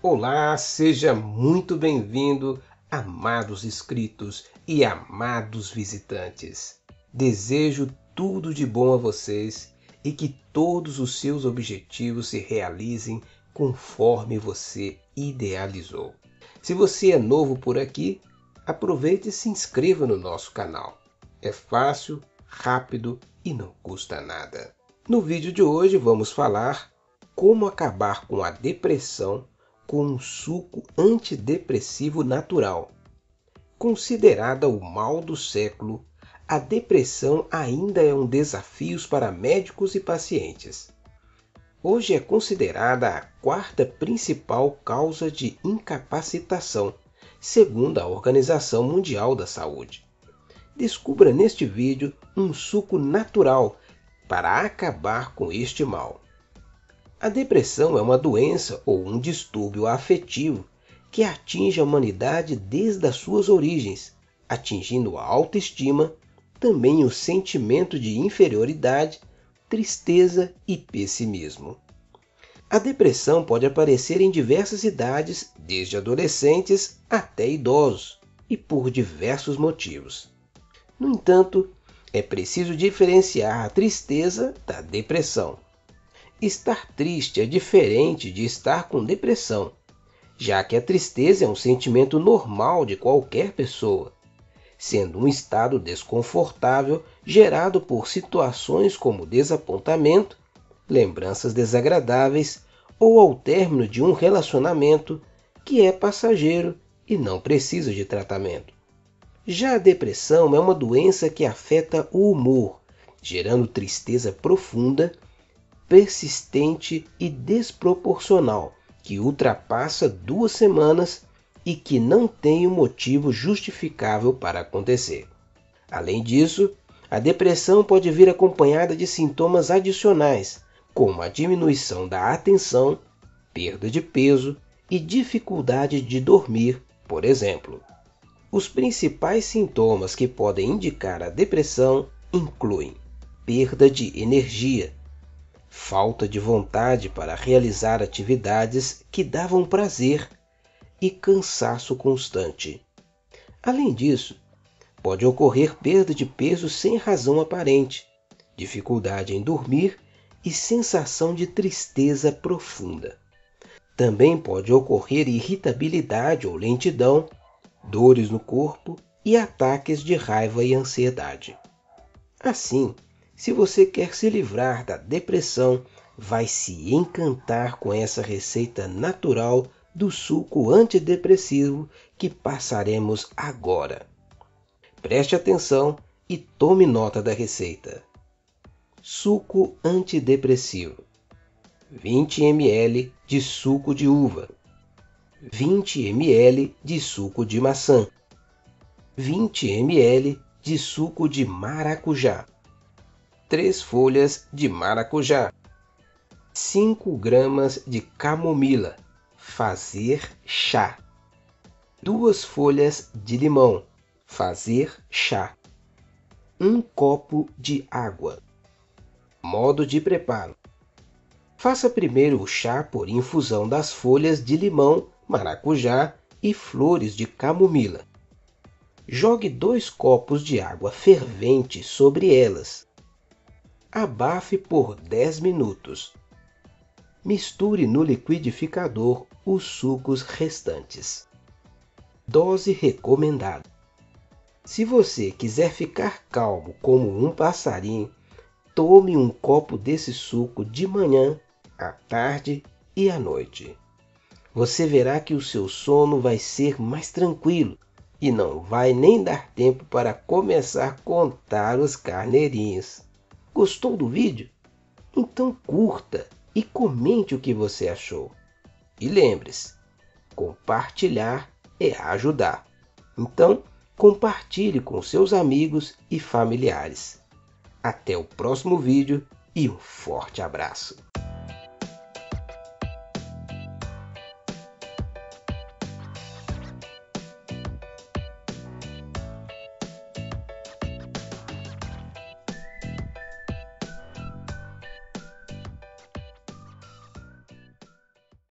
Olá, seja muito bem-vindo, amados inscritos e amados visitantes. Desejo tudo de bom a vocês e que todos os seus objetivos se realizem conforme você idealizou. Se você é novo por aqui, aproveite e se inscreva no nosso canal. É fácil, rápido e não custa nada. No vídeo de hoje vamos falar como acabar com a depressão com um suco antidepressivo natural. Considerada o mal do século, a depressão ainda é um desafio para médicos e pacientes. Hoje é considerada a quarta principal causa de incapacitação, segundo a Organização Mundial da Saúde. Descubra neste vídeo um suco natural para acabar com este mal. A depressão é uma doença ou um distúrbio afetivo que atinge a humanidade desde as suas origens, atingindo a autoestima, também o sentimento de inferioridade, tristeza e pessimismo. A depressão pode aparecer em diversas idades, desde adolescentes até idosos, e por diversos motivos. No entanto, é preciso diferenciar a tristeza da depressão. Estar triste é diferente de estar com depressão, já que a tristeza é um sentimento normal de qualquer pessoa, sendo um estado desconfortável gerado por situações como desapontamento, lembranças desagradáveis ou ao término de um relacionamento que é passageiro e não precisa de tratamento. Já a depressão é uma doença que afeta o humor, gerando tristeza profunda persistente e desproporcional que ultrapassa duas semanas e que não tem um motivo justificável para acontecer. Além disso, a depressão pode vir acompanhada de sintomas adicionais, como a diminuição da atenção, perda de peso e dificuldade de dormir, por exemplo. Os principais sintomas que podem indicar a depressão incluem perda de energia, falta de vontade para realizar atividades que davam prazer e cansaço constante. Além disso, pode ocorrer perda de peso sem razão aparente, dificuldade em dormir e sensação de tristeza profunda. Também pode ocorrer irritabilidade ou lentidão, dores no corpo e ataques de raiva e ansiedade. Assim, se você quer se livrar da depressão, vai se encantar com essa receita natural do suco antidepressivo que passaremos agora. Preste atenção e tome nota da receita. Suco antidepressivo: 20 ml de suco de uva, 20 ml de suco de maçã, 20 ml de suco de maracujá três folhas de maracujá, 5 gramas de camomila, fazer chá, duas folhas de limão, fazer chá, um copo de água. Modo de preparo: Faça primeiro o chá por infusão das folhas de limão, maracujá e flores de camomila. Jogue dois copos de água fervente sobre elas Abafe por 10 minutos. Misture no liquidificador os sucos restantes. Dose recomendada. Se você quiser ficar calmo como um passarinho, tome um copo desse suco de manhã, à tarde e à noite. Você verá que o seu sono vai ser mais tranquilo e não vai nem dar tempo para começar a contar os carneirinhos. Gostou do vídeo? Então curta e comente o que você achou. E lembre-se, compartilhar é ajudar. Então, compartilhe com seus amigos e familiares. Até o próximo vídeo e um forte abraço.